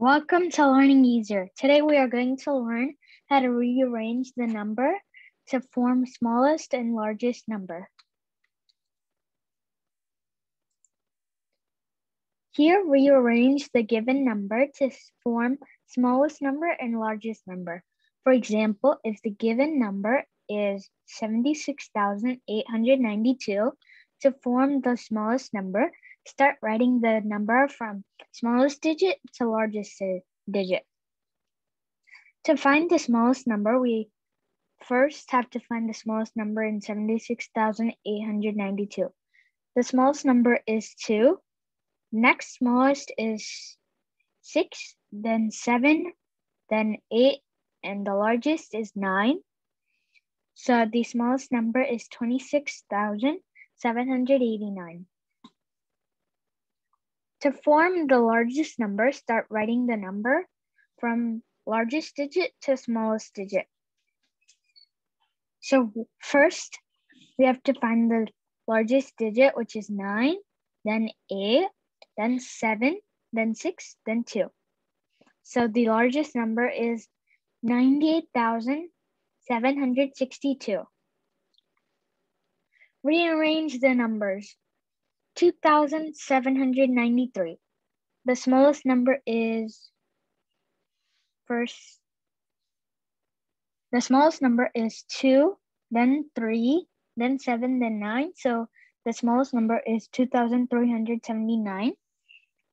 Welcome to Learning Easier. Today we are going to learn how to rearrange the number to form smallest and largest number. Here rearrange the given number to form smallest number and largest number. For example, if the given number is 76,892, to form the smallest number, start writing the number from smallest digit to largest digit. To find the smallest number, we first have to find the smallest number in 76,892. The smallest number is 2. Next smallest is 6, then 7, then 8, and the largest is 9. So the smallest number is 26,789. To form the largest number, start writing the number from largest digit to smallest digit. So first, we have to find the largest digit, which is 9, then 8, then 7, then 6, then 2. So the largest number is 98,762. Rearrange the numbers. 2,793. The smallest number is first, the smallest number is 2, then 3, then 7, then 9. So the smallest number is 2,379.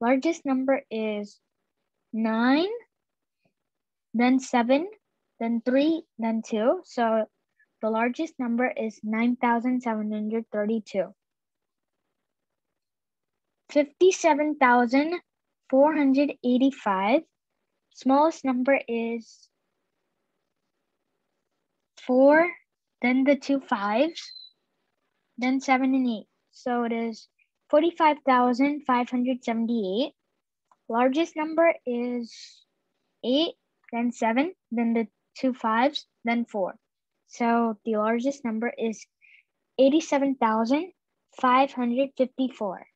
Largest number is 9, then 7, then 3, then 2. So the largest number is 9,732. 57,485. Smallest number is 4, then the two fives, then 7 and 8. So it is 45,578. Largest number is 8, then 7, then the two fives, then 4. So the largest number is 87,554.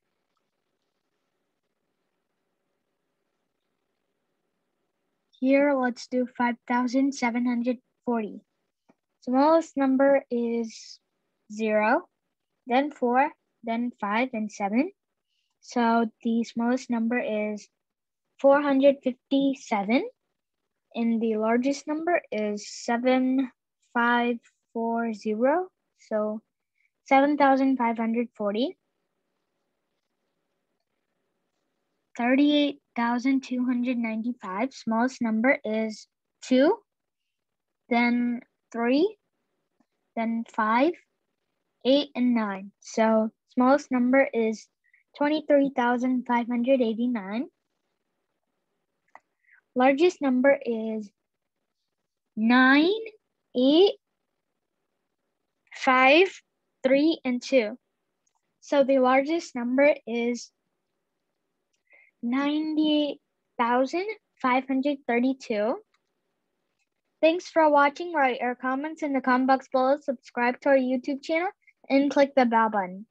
Here, let's do 5,740. Smallest number is 0, then 4, then 5, and 7. So the smallest number is 457. And the largest number is 7540. So 7,540. 38,295. Smallest number is 2, then 3, then 5, 8, and 9. So smallest number is 23,589. Largest number is 9, 8, 5, 3, and 2. So the largest number is 98,532. Thanks for watching. Write your comments in the comment box below. Subscribe to our YouTube channel and click the bell button.